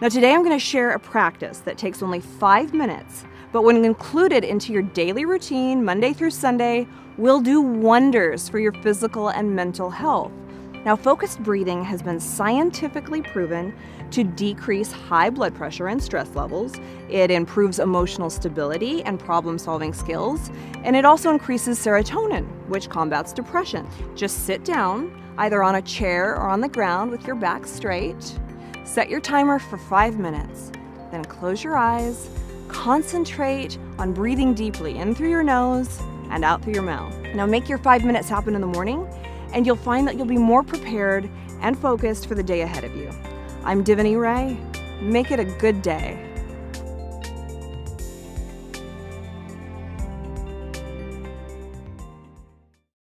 Now, today I'm going to share a practice that takes only five minutes, but when included into your daily routine, Monday through Sunday, will do wonders for your physical and mental health. Now, focused breathing has been scientifically proven to decrease high blood pressure and stress levels. It improves emotional stability and problem solving skills. And it also increases serotonin, which combats depression. Just sit down, either on a chair or on the ground with your back straight. Set your timer for five minutes. Then close your eyes. Concentrate on breathing deeply in through your nose and out through your mouth. Now, make your five minutes happen in the morning and you'll find that you'll be more prepared and focused for the day ahead of you. I'm Divini Rae. Make it a good day.